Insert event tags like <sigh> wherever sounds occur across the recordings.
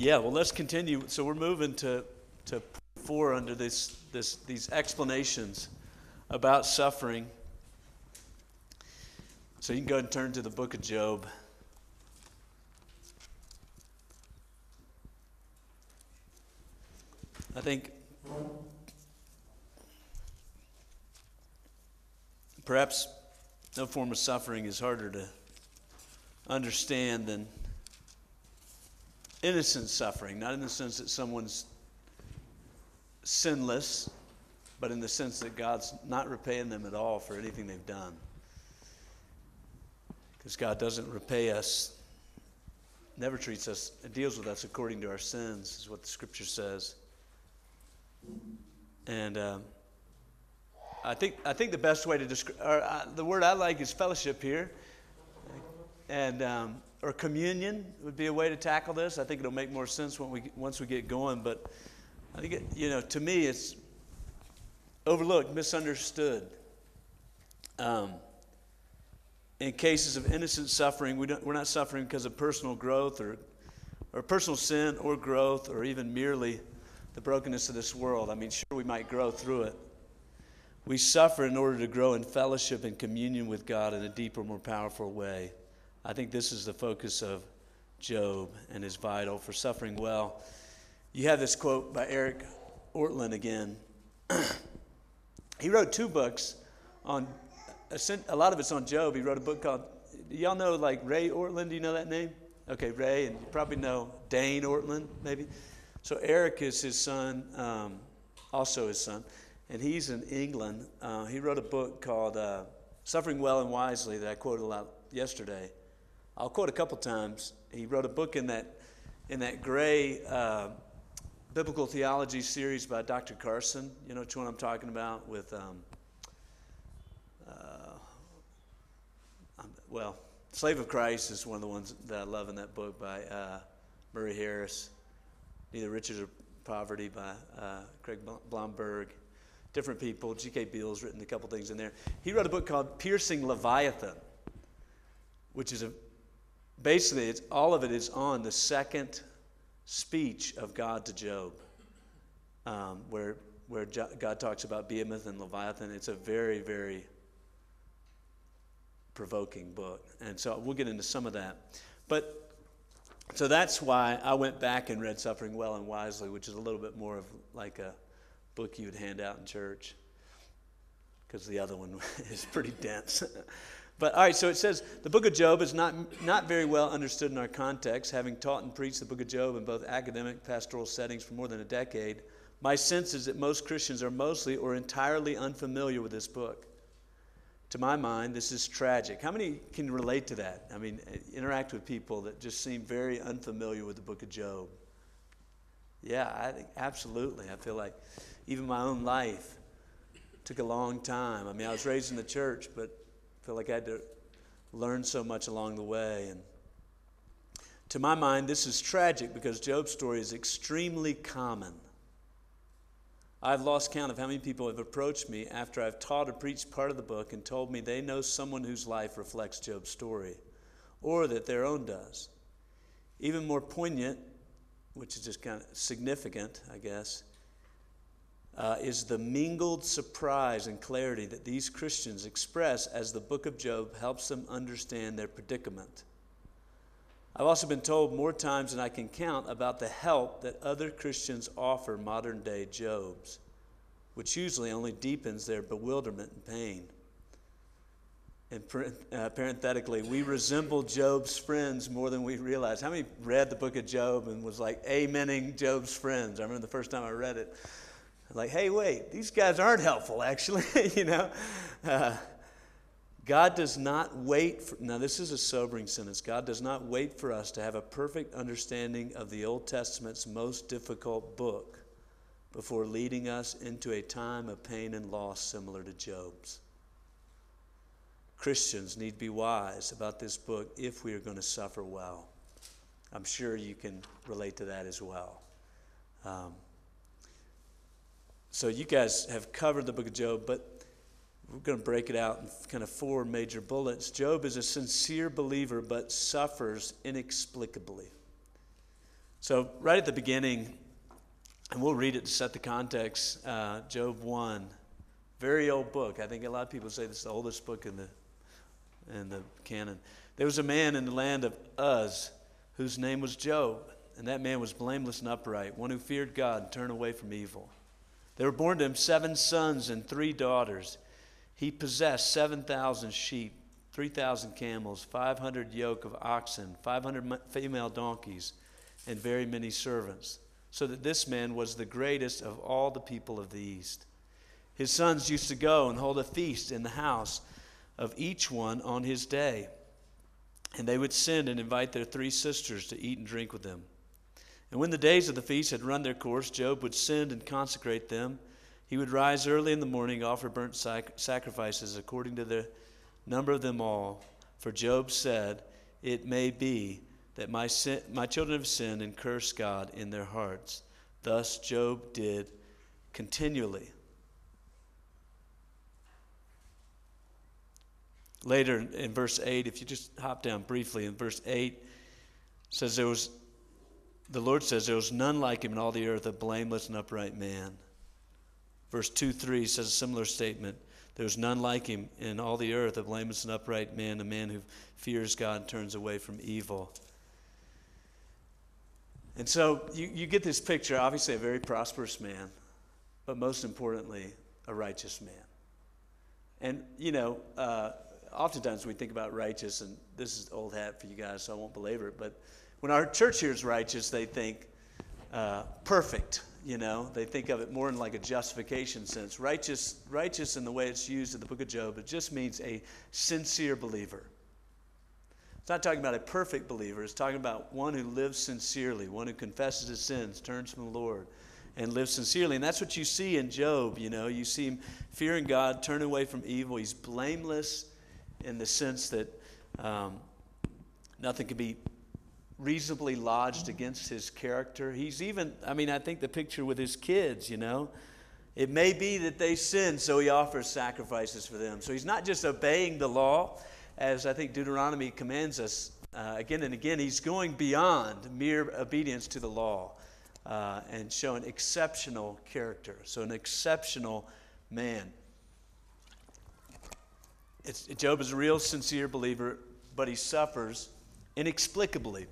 Yeah, well, let's continue. So we're moving to, to four under this, this, these explanations about suffering. So you can go ahead and turn to the book of Job. I think perhaps no form of suffering is harder to understand than innocent suffering, not in the sense that someone's sinless, but in the sense that God's not repaying them at all for anything they've done. Because God doesn't repay us, never treats us, and deals with us according to our sins, is what the scripture says. And um, I think I think the best way to describe uh, the word I like is fellowship here, and um, or communion would be a way to tackle this. I think it'll make more sense when we once we get going. But I think it, you know, to me, it's overlooked, misunderstood. Um, in cases of innocent suffering, we we're not suffering because of personal growth or, or personal sin or growth or even merely the brokenness of this world. I mean, sure, we might grow through it. We suffer in order to grow in fellowship and communion with God in a deeper, more powerful way. I think this is the focus of Job and is vital for suffering well. You have this quote by Eric Ortlund again. <clears throat> he wrote two books on, a lot of it's on Job. He wrote a book called, Do y'all know like Ray Ortlund? Do you know that name? Okay, Ray, and you probably know Dane Ortlund, maybe. So Eric is his son, um, also his son, and he's in England. Uh, he wrote a book called uh, Suffering Well and Wisely that I quoted a lot yesterday. I'll quote a couple times. He wrote a book in that, in that gray uh, biblical theology series by Dr. Carson. You know which one I'm talking about? With, um, uh, well, Slave of Christ is one of the ones that I love in that book by uh, Murray Harris. Neither Riches or Poverty by uh, Craig Blomberg. Different people. G.K. Beale's written a couple things in there. He wrote a book called Piercing Leviathan, which is a basically it's, all of it is on the second speech of God to Job, um, where where God talks about Behemoth and Leviathan. It's a very very provoking book, and so we'll get into some of that, but so that's why I went back and read Suffering Well and Wisely, which is a little bit more of like a book you would hand out in church, because the other one <laughs> is pretty dense. But all right, so it says the book of Job is not, not very well understood in our context. Having taught and preached the book of Job in both academic pastoral settings for more than a decade, my sense is that most Christians are mostly or entirely unfamiliar with this book to my mind, this is tragic. How many can relate to that? I mean, interact with people that just seem very unfamiliar with the book of Job. Yeah, I think absolutely. I feel like even my own life took a long time. I mean, I was raised in the church, but feel like I had to learn so much along the way. And to my mind, this is tragic because Job's story is extremely common. I've lost count of how many people have approached me after I've taught or preached part of the book and told me they know someone whose life reflects Job's story, or that their own does. Even more poignant, which is just kind of significant, I guess, uh, is the mingled surprise and clarity that these Christians express as the book of Job helps them understand their predicament. I've also been told more times than I can count about the help that other Christians offer modern day Jobs, which usually only deepens their bewilderment and pain. And uh, parenthetically, we resemble Job's friends more than we realize. How many read the book of Job and was like amening Job's friends? I remember the first time I read it. Like, hey, wait, these guys aren't helpful, actually. <laughs> you know, uh, God does not wait for, now this is a sobering sentence. God does not wait for us to have a perfect understanding of the Old Testament's most difficult book before leading us into a time of pain and loss similar to Job's. Christians need to be wise about this book if we are going to suffer well. I'm sure you can relate to that as well. Um, so, you guys have covered the book of Job, but we're going to break it out in kind of four major bullets. Job is a sincere believer but suffers inexplicably. So, right at the beginning, and we'll read it to set the context uh, Job 1, very old book. I think a lot of people say this is the oldest book in the, in the canon. There was a man in the land of Uz whose name was Job, and that man was blameless and upright, one who feared God and turned away from evil. There were born to him seven sons and three daughters. He possessed 7,000 sheep, 3,000 camels, 500 yoke of oxen, 500 female donkeys, and very many servants, so that this man was the greatest of all the people of the East. His sons used to go and hold a feast in the house of each one on his day. And they would send and invite their three sisters to eat and drink with them. And when the days of the feast had run their course, Job would send and consecrate them. He would rise early in the morning, offer burnt sac- sacrifices according to the number of them all. For Job said, It may be that my, sin, my children have sinned and cursed God in their hearts. Thus Job did continually. Later in verse 8, if you just hop down briefly, in verse 8, says there was the Lord says there was none like him in all the earth, a blameless and upright man. Verse 2 3 says a similar statement. There was none like him in all the earth, a blameless and upright man, a man who fears God and turns away from evil. And so you, you get this picture, obviously, a very prosperous man, but most importantly, a righteous man. And, you know, uh, oftentimes we think about righteous, and this is old hat for you guys, so I won't belabor it, but when our church hears righteous, they think uh, perfect. You know, they think of it more in like a justification sense. Righteous, righteous in the way it's used in the book of Job, it just means a sincere believer. It's not talking about a perfect believer. It's talking about one who lives sincerely, one who confesses his sins, turns from the Lord, and lives sincerely. And that's what you see in Job. You know, you see him fearing God, turning away from evil. He's blameless in the sense that um, nothing can be reasonably lodged against his character. He's even, I mean, I think the picture with his kids, you know. It may be that they sin, so he offers sacrifices for them. So he's not just obeying the law, as I think Deuteronomy commands us uh, again and again. He's going beyond mere obedience to the law uh, and showing exceptional character. So, an exceptional man. It's, Job is a real sincere believer, but he suffers inexplicably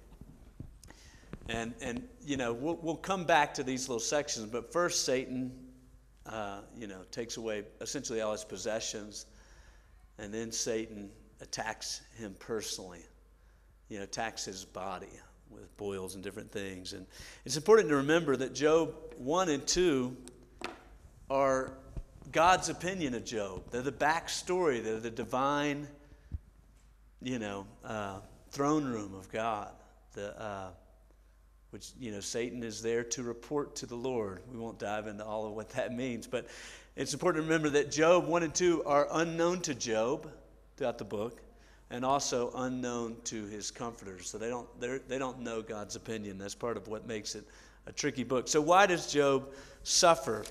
and, and you know, we'll, we'll come back to these little sections, but first, Satan, uh, you know, takes away essentially all his possessions, and then Satan attacks him personally, you know, attacks his body with boils and different things. And it's important to remember that Job 1 and 2 are God's opinion of Job. They're the backstory, they're the divine, you know, uh, throne room of God. The, uh, which, you know, Satan is there to report to the Lord. We won't dive into all of what that means, but it's important to remember that Job 1 and 2 are unknown to Job throughout the book and also unknown to his comforters. So they don't, they don't know God's opinion. That's part of what makes it a tricky book. So, why does Job suffer?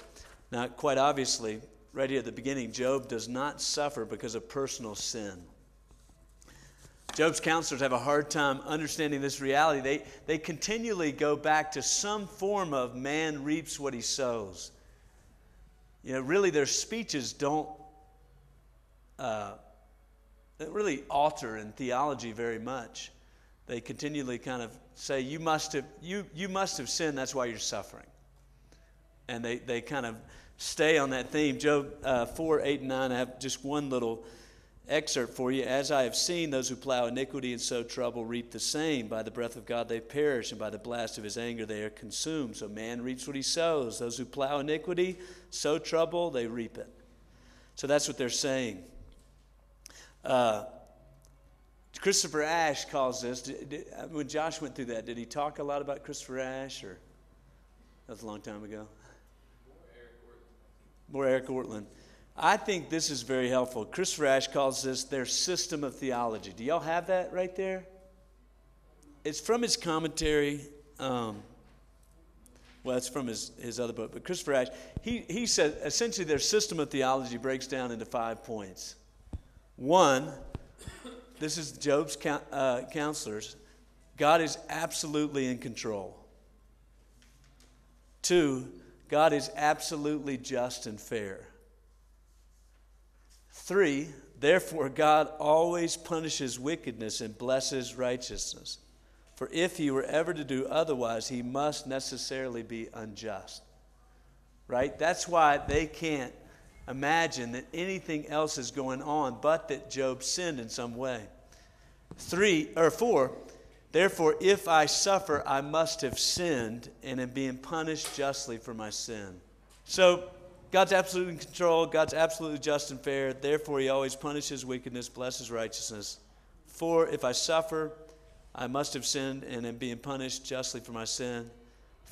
Now, quite obviously, right here at the beginning, Job does not suffer because of personal sin. Job's counselors have a hard time understanding this reality. They, they continually go back to some form of man reaps what he sows. You know, really, their speeches don't uh, really alter in theology very much. They continually kind of say, you must have, you, you must have sinned, that's why you're suffering. And they, they kind of stay on that theme. Job uh, 4, 8, and 9, I have just one little excerpt for you. As I have seen, those who plow iniquity and sow trouble reap the same. By the breath of God they perish, and by the blast of his anger they are consumed. So man reaps what he sows. Those who plow iniquity, sow trouble, they reap it. So that's what they're saying. Uh, Christopher Ash calls this. Did, did, when Josh went through that, did he talk a lot about Christopher Ash, or that was a long time ago? More Eric Ortlund. I think this is very helpful. Chris Ash calls this their system of theology. Do y'all have that right there? It's from his commentary. Um, well, it's from his, his other book, but Christopher Ash, he, he said essentially their system of theology breaks down into five points. One, this is Job's uh, counselors God is absolutely in control. Two, God is absolutely just and fair. Three, therefore, God always punishes wickedness and blesses righteousness. For if he were ever to do otherwise, he must necessarily be unjust. Right? That's why they can't imagine that anything else is going on but that Job sinned in some way. Three or four, therefore, if I suffer, I must have sinned and am being punished justly for my sin. So God's absolutely in control, God's absolutely just and fair, therefore he always punishes wickedness, blesses righteousness. For if I suffer, I must have sinned and am being punished justly for my sin.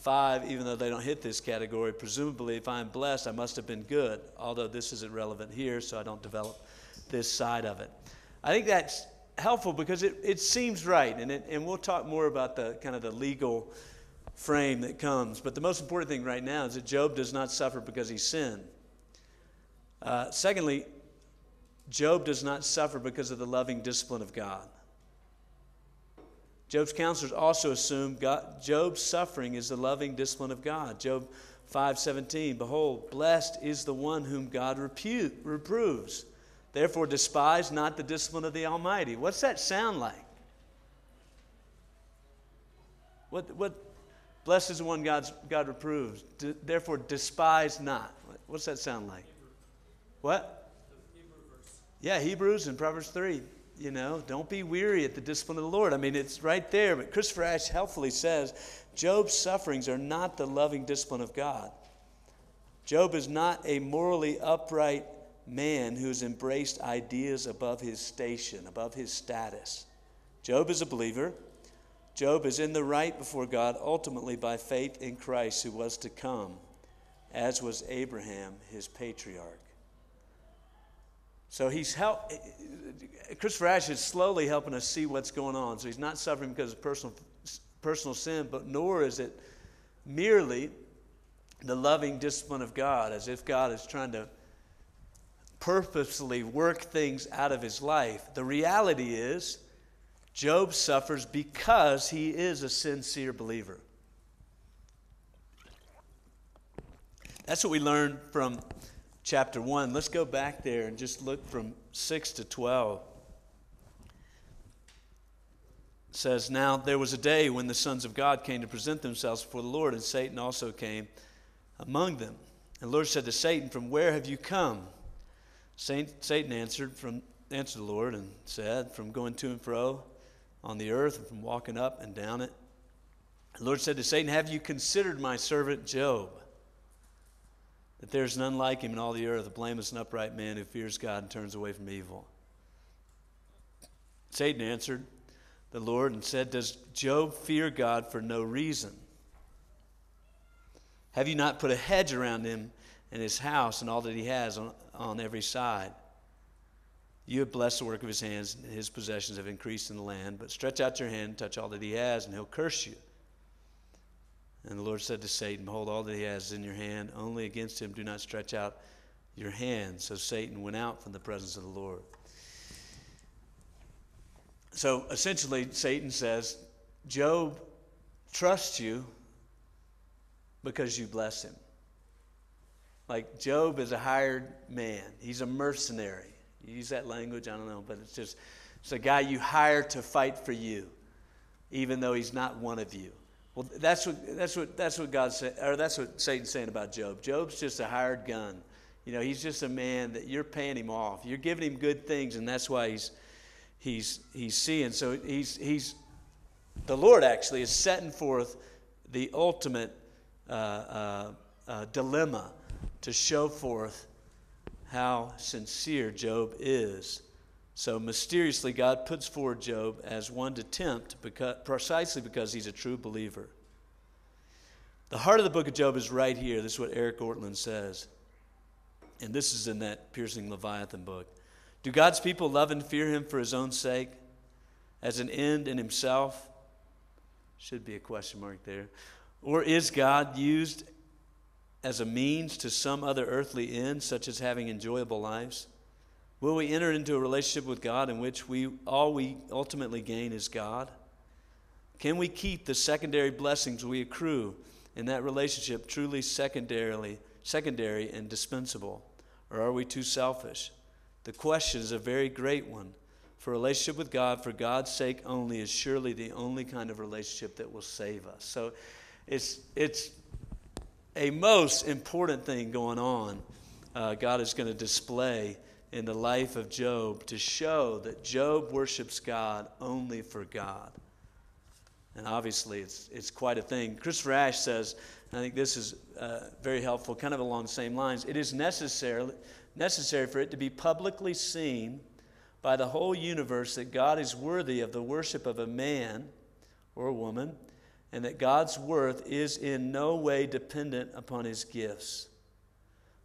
Five, even though they don't hit this category, presumably if I'm blessed, I must have been good, although this isn't relevant here, so I don't develop this side of it. I think that's helpful because it, it seems right, and, it, and we'll talk more about the kind of the legal frame that comes. But the most important thing right now is that Job does not suffer because he sinned. Uh, secondly, Job does not suffer because of the loving discipline of God. Job's counselors also assume God, Job's suffering is the loving discipline of God. Job 5:17, behold, blessed is the one whom God repute, reproves. Therefore despise not the discipline of the Almighty. What's that sound like? What what blessed is the one God's, God reproves. D- therefore despise not. What's that sound like? What? Yeah, Hebrews and Proverbs 3 you know, don't be weary at the discipline of the Lord. I mean, it's right there. But Christopher Ash helpfully says Job's sufferings are not the loving discipline of God. Job is not a morally upright man who has embraced ideas above his station, above his status. Job is a believer. Job is in the right before God ultimately by faith in Christ who was to come, as was Abraham, his patriarch. So he's help. Christopher Ash is slowly helping us see what's going on. So he's not suffering because of personal, personal sin, but nor is it merely the loving discipline of God, as if God is trying to purposely work things out of his life. The reality is, Job suffers because he is a sincere believer. That's what we learned from chapter 1. Let's go back there and just look from 6 to 12. It says, Now there was a day when the sons of God came to present themselves before the Lord, and Satan also came among them. And the Lord said to Satan, From where have you come? Satan answered, from, answered the Lord and said, From going to and fro on the earth, and from walking up and down it. The Lord said to Satan, Have you considered my servant Job? that there's none like him in all the earth, a blameless and upright man who fears God and turns away from evil. Satan answered the Lord and said, Does Job fear God for no reason? Have you not put a hedge around him and his house and all that he has on, on every side? You have blessed the work of his hands, and his possessions have increased in the land. But stretch out your hand, touch all that he has, and he'll curse you. And the Lord said to Satan, Behold, all that he has is in your hand. Only against him do not stretch out your hand. So Satan went out from the presence of the Lord. So essentially, Satan says, Job trusts you because you bless him. Like Job is a hired man, he's a mercenary. You use that language, I don't know, but it's just, it's a guy you hire to fight for you, even though he's not one of you. Well, that's what, that's what, that's what God said, or that's what Satan's saying about Job. Job's just a hired gun. You know, he's just a man that you're paying him off. You're giving him good things, and that's why he's, he's, he's seeing. So he's, he's, the Lord actually is setting forth the ultimate uh, uh, uh, dilemma to show forth how sincere Job is so mysteriously, God puts forward Job as one to tempt because, precisely because he's a true believer. The heart of the book of Job is right here. This is what Eric Ortlund says. And this is in that Piercing Leviathan book. Do God's people love and fear him for his own sake, as an end in himself? Should be a question mark there. Or is God used as a means to some other earthly end, such as having enjoyable lives? Will we enter into a relationship with God in which we all we ultimately gain is God? Can we keep the secondary blessings we accrue in that relationship truly secondarily, secondary and dispensable? Or are we too selfish? The question is a very great one. For relationship with God, for God's sake only, is surely the only kind of relationship that will save us. So it's, it's a most important thing going on. Uh, God is going to display in the life of Job to show that Job worships God only for God. And obviously, it's, it's quite a thing. Christopher Ash says, I think this is uh, very helpful, kind of along the same lines. It is necessary, necessary for it to be publicly seen by the whole universe that God is worthy of the worship of a man or a woman, and that God's worth is in no way dependent upon his gifts.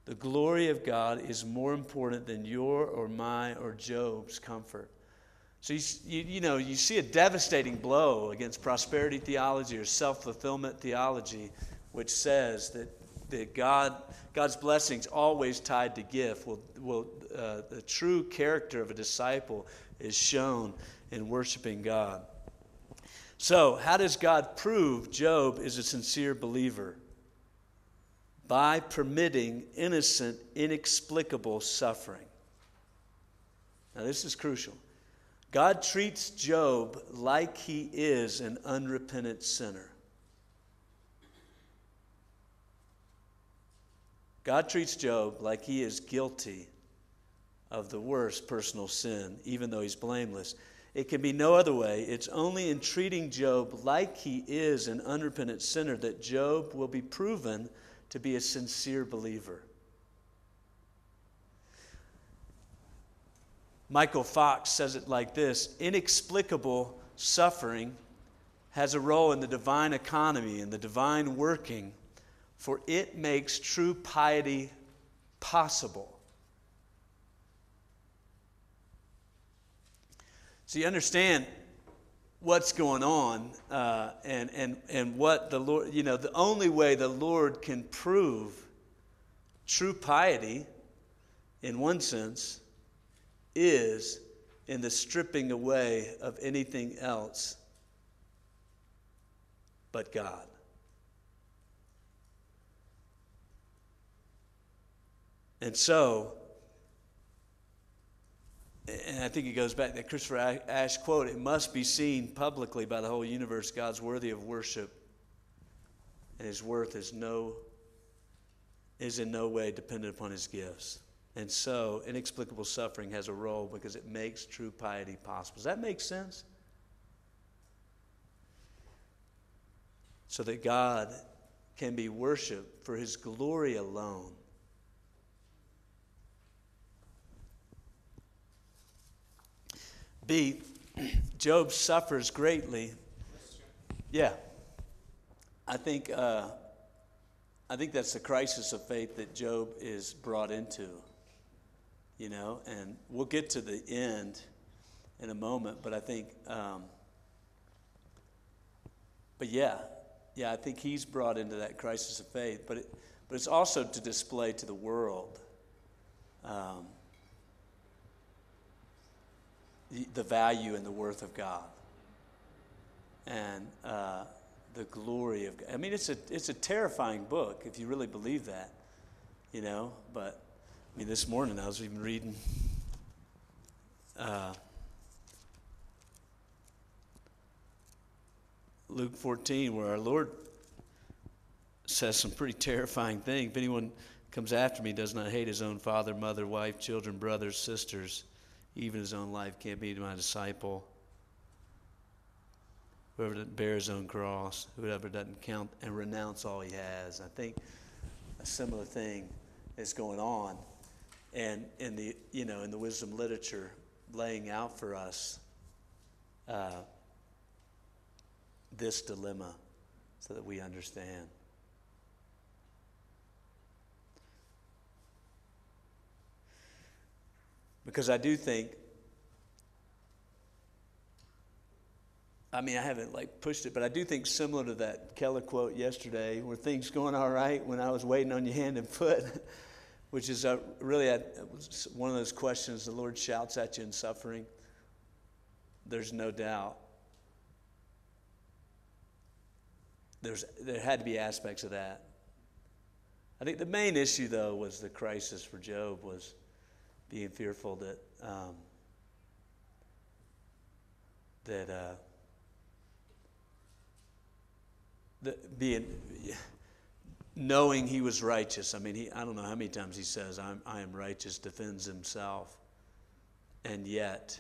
The glory of God is more important than your or my or Job's comfort. So, you, you, know, you see a devastating blow against prosperity theology or self fulfillment theology, which says that, that God, God's blessings always tied to gift. Well, well uh, the true character of a disciple is shown in worshiping God. So, how does God prove Job is a sincere believer? By permitting innocent, inexplicable suffering. Now, this is crucial. God treats Job like he is an unrepentant sinner. God treats Job like he is guilty of the worst personal sin, even though he's blameless. It can be no other way. It's only in treating Job like he is an unrepentant sinner that Job will be proven to be a sincere believer. Michael Fox says it like this Inexplicable suffering has a role in the divine economy and the divine working, for it makes true piety possible. So you understand what's going on uh, and, and, and what the Lord, you know, the only way the Lord can prove true piety, in one sense, is in the stripping away of anything else but God. And so, and I think it goes back to that Christopher Ash quote it must be seen publicly by the whole universe God's worthy of worship, and his worth is, no, is in no way dependent upon his gifts. And so, inexplicable suffering has a role because it makes true piety possible. Does that make sense? So that God can be worshiped for his glory alone. B, Job suffers greatly. Yeah. I think, uh, I think that's the crisis of faith that Job is brought into you know, and we'll get to the end in a moment, but I think, um, but yeah, yeah, I think he's brought into that crisis of faith, but, it, but it's also to display to the world um, the, value and the worth of God and uh, the glory of God. I mean, it's a, it's a terrifying book if you really believe that, you know, but I mean, this morning I was even reading uh, Luke 14, where our Lord says some pretty terrifying things. If anyone comes after me does not hate his own father, mother, wife, children, brothers, sisters, even his own life can't be my disciple. Whoever doesn't bear his own cross, whoever doesn't count and renounce all he has. I think a similar thing is going on and in the you know in the wisdom literature laying out for us uh, this dilemma so that we understand because i do think I mean, I haven't like pushed it, but I do think similar to that Keller quote yesterday, where things going all right when I was waiting on your hand and foot. <laughs> which is a, really a, one of those questions the Lord shouts at you in suffering. There's no doubt. there's, there had to be aspects of that. I think the main issue, though, was the crisis for Job was being fearful that um, that uh, that being knowing he was righteous. I mean, he, I don't know how many times he says, I'm, I am righteous, defends himself, and yet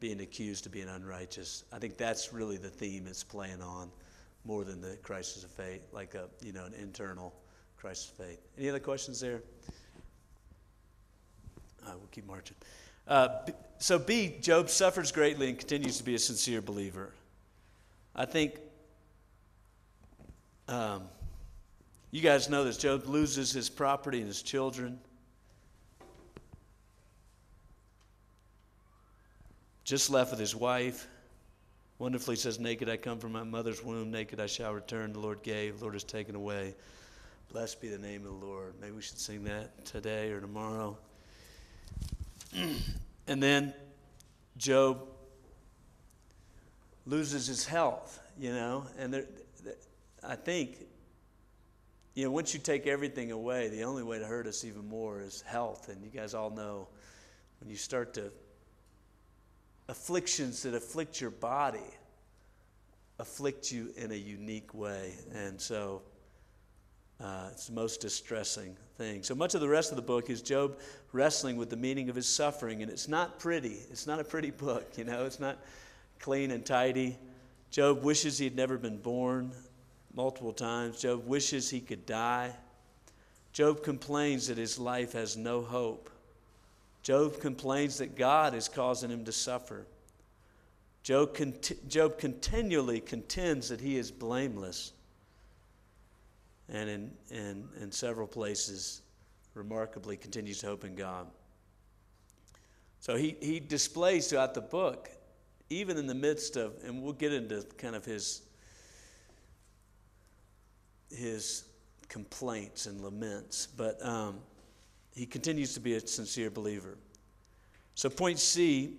being accused of being unrighteous. I think that's really the theme it's playing on more than the crisis of faith, like a, you know, an internal crisis of faith. Any other questions there? Uh, we'll keep marching. Uh, so, B, Job suffers greatly and continues to be a sincere believer. I think um, you guys know this. Job loses his property and his children. Just left with his wife. Wonderfully says, Naked I come from my mother's womb, naked I shall return. The Lord gave, the Lord has taken away. Blessed be the name of the Lord. Maybe we should sing that today or tomorrow. <clears throat> and then Job loses his health, you know, and there, I think, you know, once you take everything away, the only way to hurt us even more is health. And you guys all know when you start to, afflictions that afflict your body afflict you in a unique way. And so uh, it's the most distressing thing. So much of the rest of the book is Job wrestling with the meaning of his suffering. And it's not pretty. It's not a pretty book, you know, it's not clean and tidy. Job wishes he had never been born multiple times. Job wishes he could die. Job complains that his life has no hope. Job complains that God is causing him to suffer. Job, conti- Job continually contends that he is blameless. And in, in, in several places, remarkably continues to hope in God. So he, he displays throughout the book, even in the midst of, and we'll get into kind of his his complaints and laments, but um, he continues to be a sincere believer. So, point C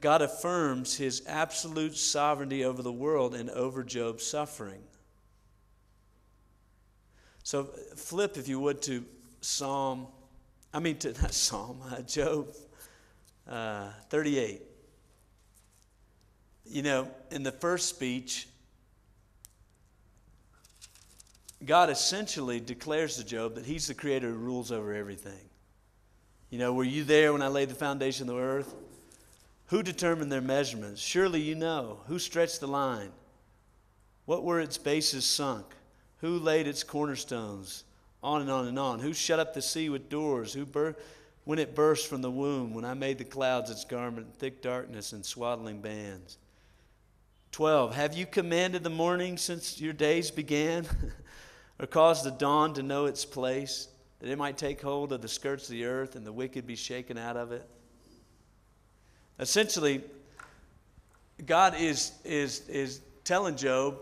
God affirms his absolute sovereignty over the world and over Job's suffering. So, flip, if you would, to Psalm, I mean, to <laughs> not Psalm, uh, Job uh, 38. You know, in the first speech, God essentially declares to Job that he's the creator who rules over everything. You know, were you there when I laid the foundation of the earth? Who determined their measurements? Surely you know. Who stretched the line? What were its bases sunk? Who laid its cornerstones? On and on and on. Who shut up the sea with doors? Who bur- when it burst from the womb? When I made the clouds its garment, thick darkness and swaddling bands. 12. Have you commanded the morning since your days began? <laughs> or caused the dawn to know its place, that it might take hold of the skirts of the earth and the wicked be shaken out of it? Essentially, God is, is, is telling Job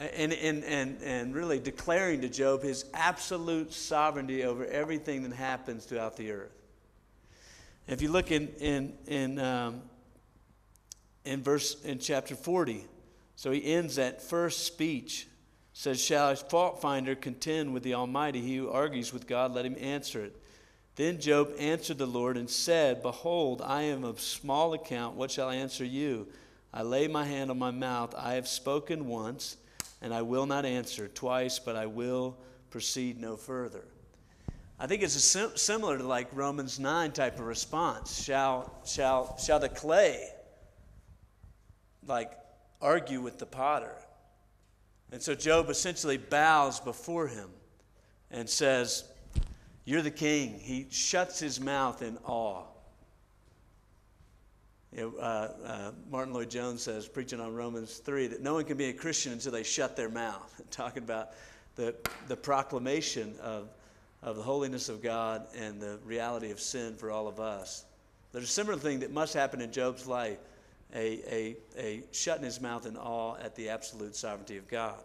and, and, and, and really declaring to Job his absolute sovereignty over everything that happens throughout the earth. If you look in, in, in, um, in verse in chapter 40, so he ends that first speech says, Shall a fault finder contend with the Almighty? He who argues with God, let him answer it. Then Job answered the Lord and said, Behold, I am of small account. What shall I answer you? I lay my hand on my mouth. I have spoken once, and I will not answer. Twice, but I will proceed no further. I think it's sim- similar to like Romans 9 type of response. Shall, shall, shall the clay like argue with the potter? And so Job essentially bows before him and says, You're the king. He shuts his mouth in awe. You know, uh, uh, Martyn Lloyd-Jones says, preaching on Romans 3, that no one can be a Christian until they shut their mouth, <laughs> talking about the, the proclamation of, of the holiness of God and the reality of sin for all of us. There's a similar thing that must happen in Job's life a, a, a shutting his mouth in awe at the absolute sovereignty of God.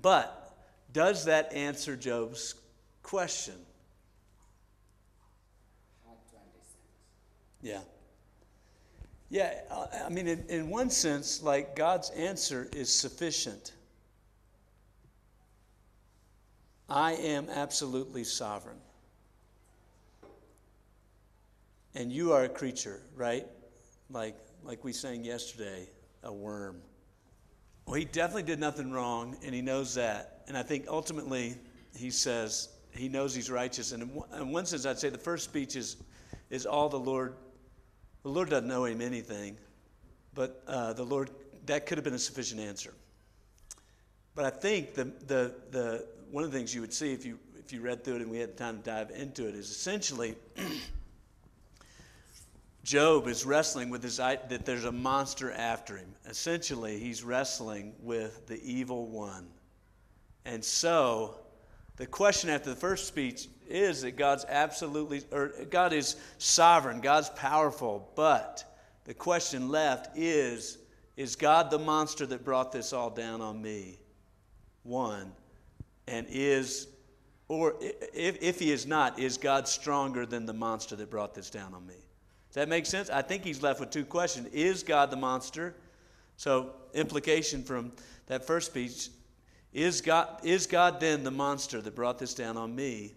But does that answer Job's question? Yeah. Yeah, I mean, in, in one sense, like God's answer is sufficient. I am absolutely sovereign. And you are a creature, right? Like, like we sang yesterday, a worm. Well, he definitely did nothing wrong, and he knows that. And I think ultimately, he says he knows he's righteous. And in one sense, I'd say the first speech is, is all the Lord. The Lord doesn't know him anything, but uh, the Lord, that could have been a sufficient answer. But I think the, the, the, one of the things you would see if you, if you read through it and we had the time to dive into it is essentially <clears throat> Job is wrestling with his that there's a monster after him. Essentially, he's wrestling with the evil one. And so, the question after the first speech is that God's absolutely, or God is sovereign, God's powerful, but the question left is Is God the monster that brought this all down on me? One. And is, or if, if he is not, is God stronger than the monster that brought this down on me? Does that make sense? I think he's left with two questions. Is God the monster? So, implication from that first speech is God, is God then the monster that brought this down on me?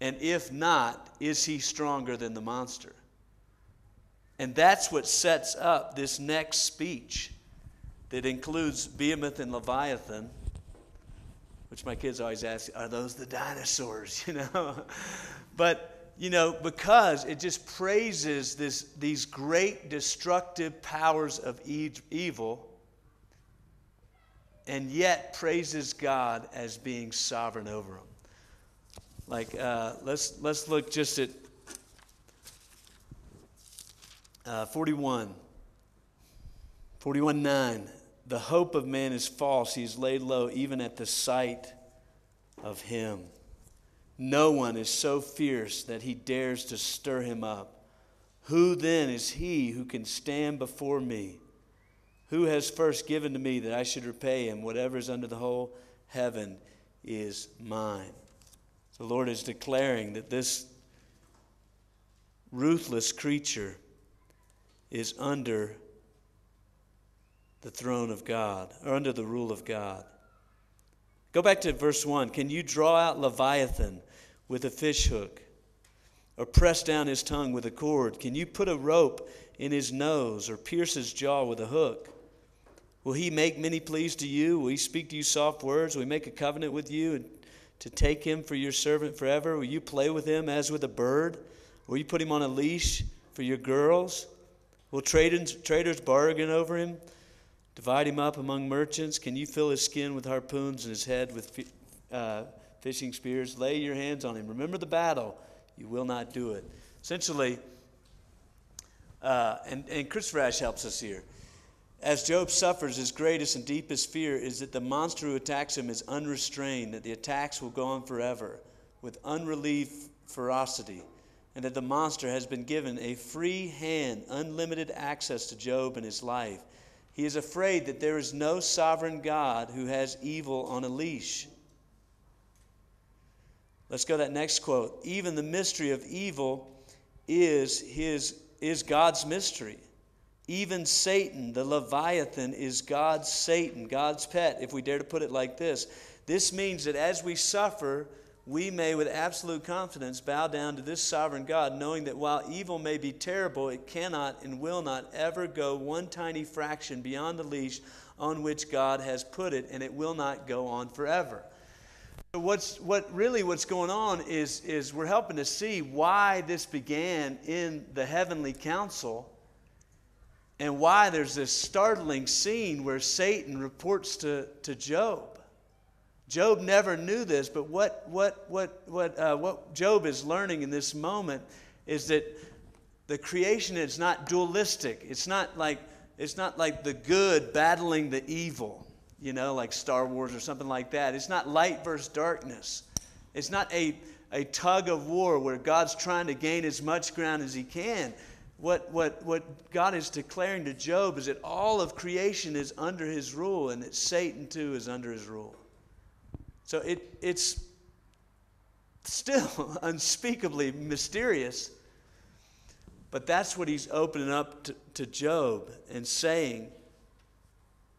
And if not, is he stronger than the monster? And that's what sets up this next speech that includes Behemoth and Leviathan, which my kids always ask, are those the dinosaurs? <laughs> You know? but you know, because it just praises this, these great destructive powers of evil and yet praises God as being sovereign over them. Like, uh, let's, let's look just at uh, 41. 41 9. The hope of man is false. He is laid low even at the sight of him. No one is so fierce that he dares to stir him up. Who then is he who can stand before me? Who has first given to me that I should repay him? Whatever is under the whole heaven is mine. The Lord is declaring that this ruthless creature is under the throne of God, or under the rule of God. Go back to verse 1. Can you draw out Leviathan with a fish hook or press down his tongue with a cord? Can you put a rope in his nose or pierce his jaw with a hook? Will he make many pleas to you? Will he speak to you soft words? Will he make a covenant with you and to take him for your servant forever? Will you play with him as with a bird? Will you put him on a leash for your girls? Will traders, traders bargain over him? Divide him up among merchants? Can you fill his skin with harpoons and his head with uh, fishing spears. Lay your hands on him. Remember the battle. You will not do it. Essentially, uh, and, and Christopher Ash helps us here. As Job suffers, his greatest and deepest fear is that the monster who attacks him is unrestrained, that the attacks will go on forever with unrelieved ferocity, and that the monster has been given a free hand, unlimited access to Job and his life. He is afraid that there is no sovereign God who has evil on a leash. Let's go to that next quote. Even the mystery of evil is his is God's mystery. Even Satan, the Leviathan, is God's Satan, God's pet, if we dare to put it like this. This means that as we suffer, we may, with absolute confidence, bow down to this sovereign God, knowing that while evil may be terrible, it cannot and will not ever go one tiny fraction beyond the leash on which God has put it, and it will not go on forever. So what's, what really what's going on is, is we're helping to see why this began in the heavenly council and why there's this startling scene where Satan reports to, to Job. Job never knew this, but what, what, what, what, uh, what Job is learning in this moment is that the creation is not dualistic. It's not like, it's not like the good battling the evil you know, like Star Wars or something like that. It's not light versus darkness. It's not a, a tug of war where God's trying to gain as much ground as he can. What, what, what God is declaring to Job is that all of creation is under his rule and that Satan too is under his rule. So it, it's still <laughs> unspeakably mysterious. But that's what he's opening up to, to Job and saying,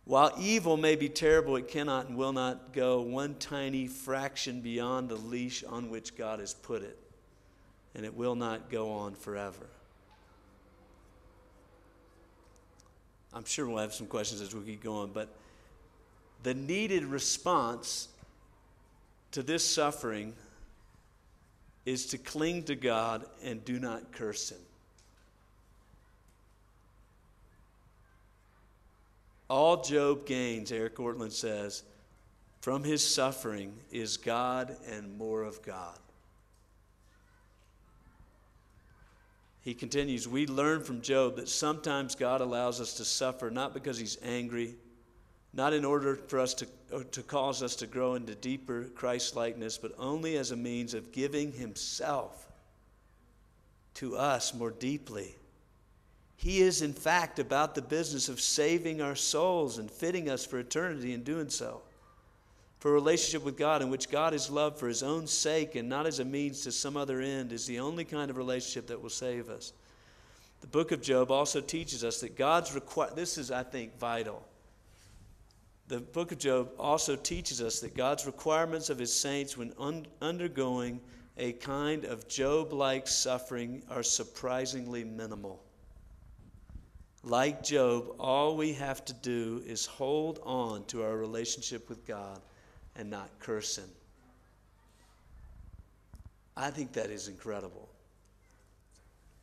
while evil may be terrible, it cannot and will not go one tiny fraction beyond the leash on which God has put it. And it will not go on forever. I'm sure we'll have some questions as we keep going, but the needed response to this suffering is to cling to God and do not curse Him. All Job gains, Eric Ortlund says, from his suffering is God and more of God. He continues, We learn from Job that sometimes God allows us to suffer not because he's angry, not in order for us to, to cause us to grow into deeper Christ likeness, but only as a means of giving himself to us more deeply. He is, in fact, about the business of saving our souls and fitting us for eternity in doing so. For a relationship with God in which God is loved for his own sake and not as a means to some other end is the only kind of relationship that will save us. The book of Job also teaches us that God's require this is I think vital. The book of Job also teaches us that God's requirements of his saints when un- undergoing a kind of Job like suffering are surprisingly minimal. Like Job, all we have to do is hold on to our relationship with God and not curse Him. I think that is incredible.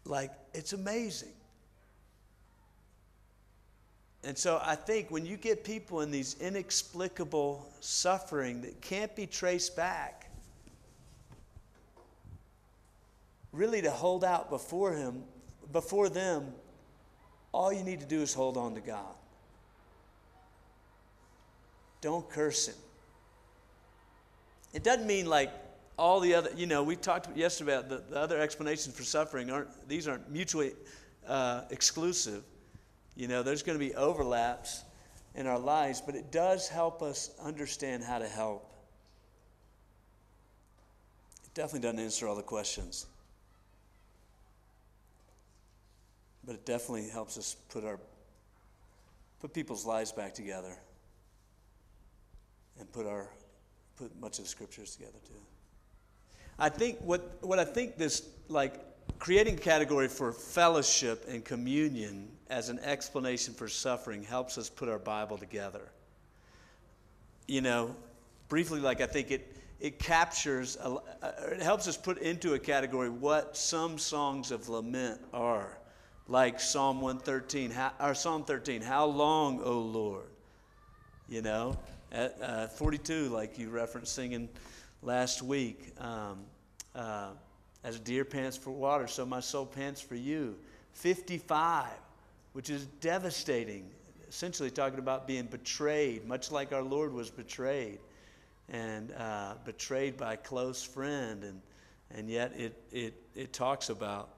Like, it's amazing. And so I think when you get people in these inexplicable suffering that can't be traced back, really to hold out before him, before them all you need to do is hold on to God. Don't curse Him. It doesn't mean like all the other, you know, we talked yesterday about the, the other explanations for suffering aren't, these aren't mutually uh, exclusive. You know, there's going to be overlaps in our lives, but it does help us understand how to help. It definitely doesn't answer all the questions. but it definitely helps us put our put people's lives back together and put our put much of the scriptures together too. I think what what I think this like creating a category for fellowship and communion as an explanation for suffering helps us put our Bible together. You know, briefly, like I think it it captures, a, uh, it helps us put into a category what some songs of lament are like Psalm 113, how, or Psalm 13, how long, O Lord? You know, at uh, 42, like you referenced singing last week, um, uh, as a deer pants for water, so my soul pants for you. 55, which is devastating, essentially talking about being betrayed, much like our Lord was betrayed, and uh, betrayed by a close friend, and and yet it it it talks about.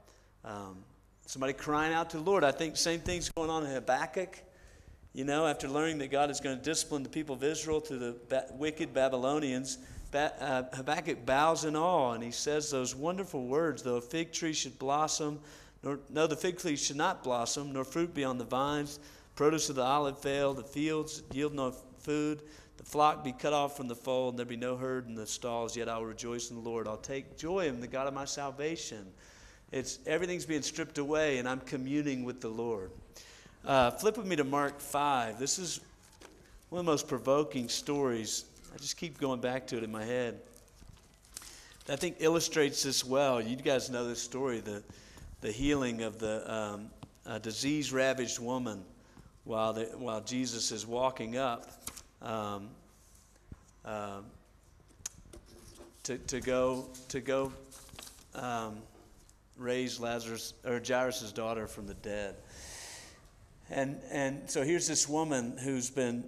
Um, Somebody crying out to the Lord. I think same thing's going on in Habakkuk. You know, after learning that God is going to discipline the people of Israel through the ba- wicked Babylonians, ba- uh, Habakkuk bows in awe and he says those wonderful words though a fig tree should blossom, nor, no, the fig tree should not blossom, nor fruit be on the vines, produce of the olive fail, the fields yield no food, the flock be cut off from the fold, and there be no herd in the stalls, yet I will rejoice in the Lord. I'll take joy in the God of my salvation. It's everything's being stripped away, and I'm communing with the Lord. Uh, flip with me to Mark 5. This is one of the most provoking stories. I just keep going back to it in my head. I think illustrates this well. You guys know this story the, the healing of the um, disease ravaged woman while, the, while Jesus is walking up um, uh, to, to go, to go um, raised Lazarus or Jairus' daughter from the dead. And, and so here's this woman who's been,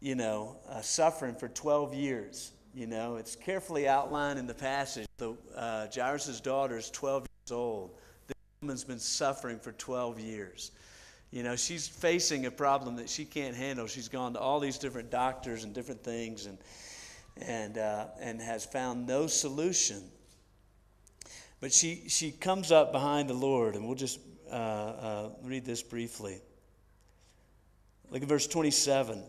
you know, uh, suffering for 12 years. You know, it's carefully outlined in the passage. The, uh, Jairus' daughter is 12 years old. This woman's been suffering for 12 years. You know, she's facing a problem that she can't handle. She's gone to all these different doctors and different things and, and, uh, and has found no solution. But she, she comes up behind the Lord, and we'll just uh, uh, read this briefly. Look at verse 27.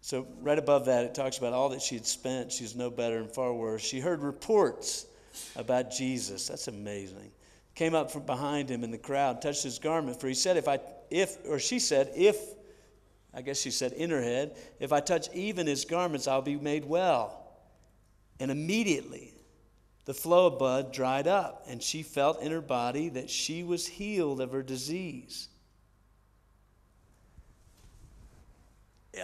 So, right above that, it talks about all that she had spent. She's no better and far worse. She heard reports about Jesus. That's amazing. Came up from behind him in the crowd, touched his garment, for he said, If I, if, or she said, if, I guess she said in her head, if I touch even his garments, I'll be made well. And immediately the flow of blood dried up, and she felt in her body that she was healed of her disease.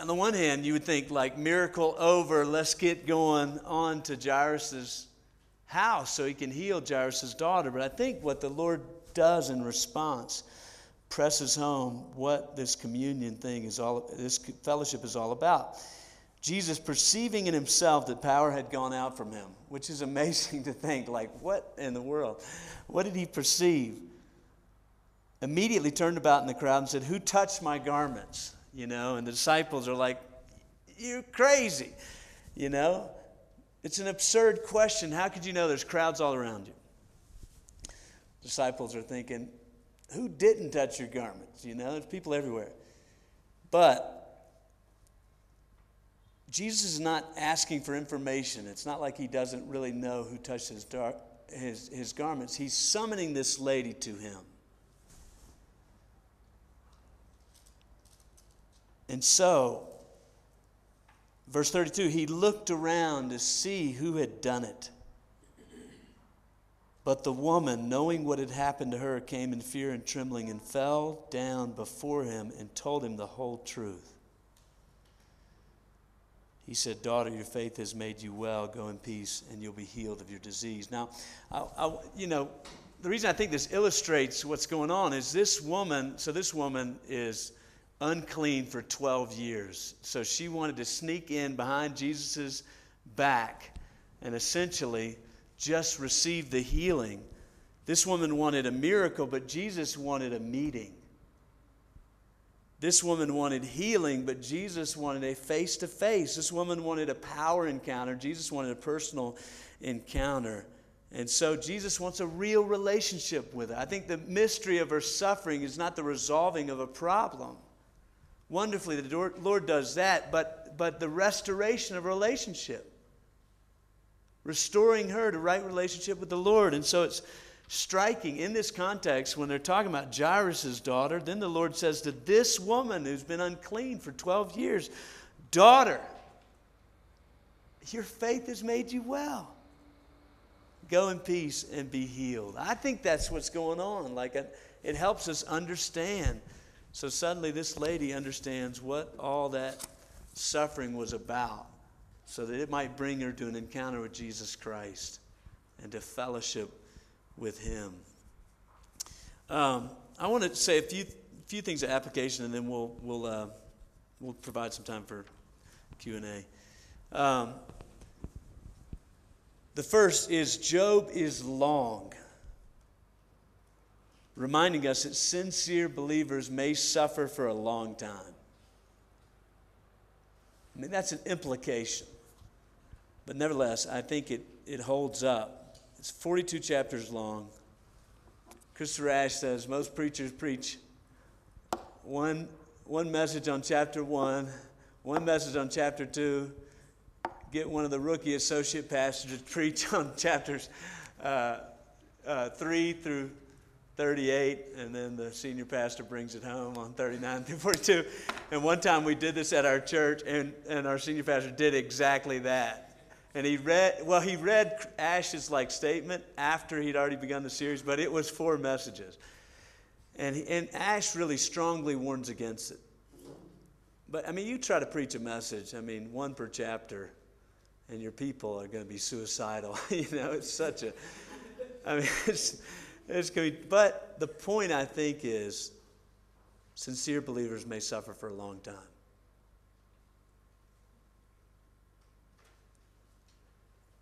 On the one hand, you would think, like, miracle over, let's get going on to Jairus' house so he can heal Jairus' daughter. But I think what the Lord does in response presses home what this communion thing is all, this fellowship is all about. Jesus perceiving in himself that power had gone out from him, which is amazing <laughs> to think, like, what in the world? What did he perceive? Immediately turned about in the crowd and said, Who touched my garments? You know, and the disciples are like, You're crazy. You know, it's an absurd question. How could you know there's crowds all around you? Disciples are thinking, Who didn't touch your garments? You know, there's people everywhere. But Jesus is not asking for information. It's not like he doesn't really know who touched his, dar- his, his garments. He's summoning this lady to him. And so, verse 32 he looked around to see who had done it. But the woman, knowing what had happened to her, came in fear and trembling and fell down before him and told him the whole truth. He said, Daughter, your faith has made you well. Go in peace, and you'll be healed of your disease. Now, I, I, you know, the reason I think this illustrates what's going on is this woman, so this woman is unclean for 12 years. So she wanted to sneak in behind Jesus' back and essentially just receive the healing. This woman wanted a miracle, but Jesus wanted a meeting. This woman wanted healing, but Jesus wanted a face to face. This woman wanted a power encounter. Jesus wanted a personal encounter. And so Jesus wants a real relationship with her. I think the mystery of her suffering is not the resolving of a problem. Wonderfully, the Lord does that, but, but the restoration of relationship, restoring her to right relationship with the Lord. And so it's striking in this context when they're talking about Jairus' daughter. Then the Lord says to this woman who's been unclean for 12 years, Daughter, your faith has made you well. Go in peace and be healed. I think that's what's going on. Like it helps us understand. So suddenly, this lady understands what all that suffering was about so that it might bring her to an encounter with Jesus Christ and to fellowship with Him. Um, I want to say a few few things of application, and then we'll we'll uh, we'll provide some time for Q and A. Um, the first is Job is long, reminding us that sincere believers may suffer for a long time. I mean, that's an implication. But nevertheless, I think it, it holds up. It's 42 chapters long. Christopher Ash says most preachers preach one, one message on chapter one, one message on chapter two, get one of the rookie associate pastors to preach <laughs> on chapters uh, uh, 3 through 38, and then the senior pastor brings it home on 39 through 42. And one time we did this at our church, and, and our senior pastor did exactly that. And he read well he read Ash's like statement after he'd already begun the series but it was four messages. And, he, and ash really strongly warns against it. But i mean you try to preach a message i mean one per chapter and your people are going to be suicidal. <laughs> You know it's such a i mean it's, it's going but the point i think is sincere believers may suffer for a long time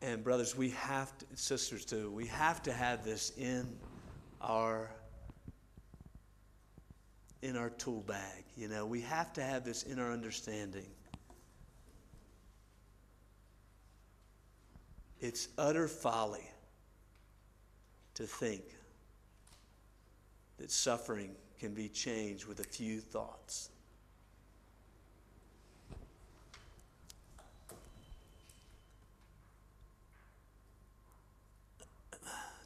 And brothers, we have to, sisters too, we have to have this in our in our tool bag. You know, we have to have this in our understanding. It's utter folly to think that suffering can be changed with a few thoughts.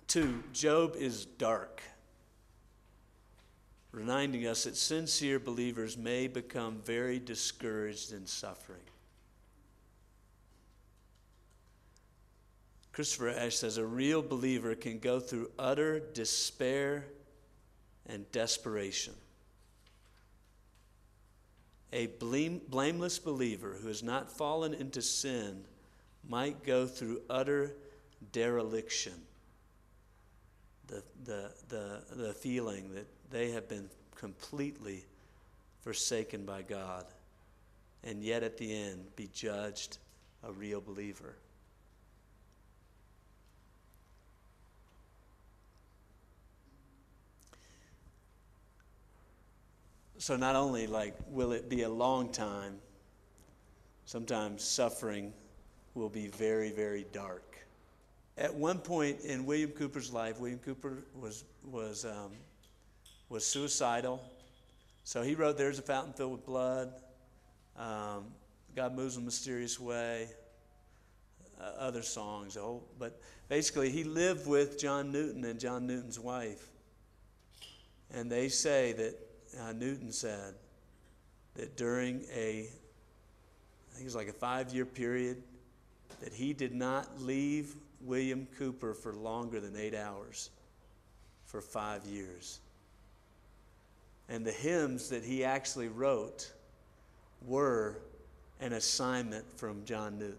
Two, Job is dark, reminding us that sincere believers may become very discouraged in suffering. Christopher Ash says a real believer can go through utter despair and desperation. A blame, blameless believer who has not fallen into sin might go through utter dereliction. The, the, the, the feeling that they have been completely forsaken by God, and yet at the end be judged a real believer. So, not only like will it be a long time, sometimes suffering will be very, very dark. At one point in William Cowper's life, William Cowper was, was, um, was suicidal. So he wrote There's a Fountain Filled with Blood, um, God Moves in a Mysterious Way, uh, other songs. Oh, but basically, he lived with John Newton and John Newton's wife. And they say that uh, Newton said that during a, I think it was like a five year period, that he did not leave William Cowper for longer than eight hours for five years. And the hymns that he actually wrote were an assignment from John Newton.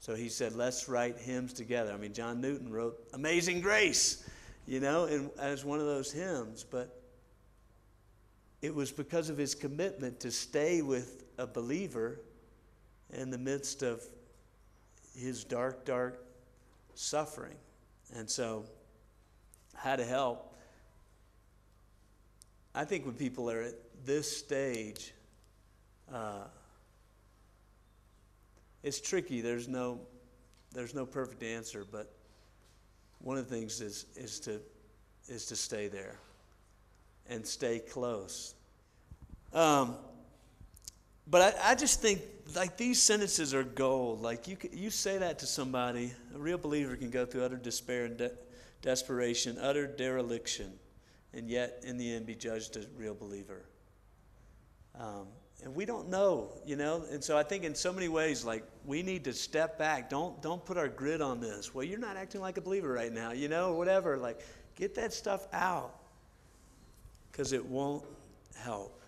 So he said, let's write hymns together. I mean, John Newton wrote Amazing Grace, you know, and as one of those hymns, but it was because of his commitment to stay with a believer in the midst of his dark, dark suffering. And so, how to help. I think when people are at this stage, uh, it's tricky. There's no, there's no perfect answer, but one of the things is, is, to, is to stay there and stay close. Um, but I, I, just think like these sentences are gold. Like you, you say that to somebody, a real believer can go through utter despair and de- desperation, utter dereliction, and yet in the end be judged a real believer. Um, and we don't know, you know. And so I think in so many ways, like we need to step back. Don't don't put our grid on this. Well, you're not acting like a believer right now, you know, or whatever. Like get that stuff out because it won't help.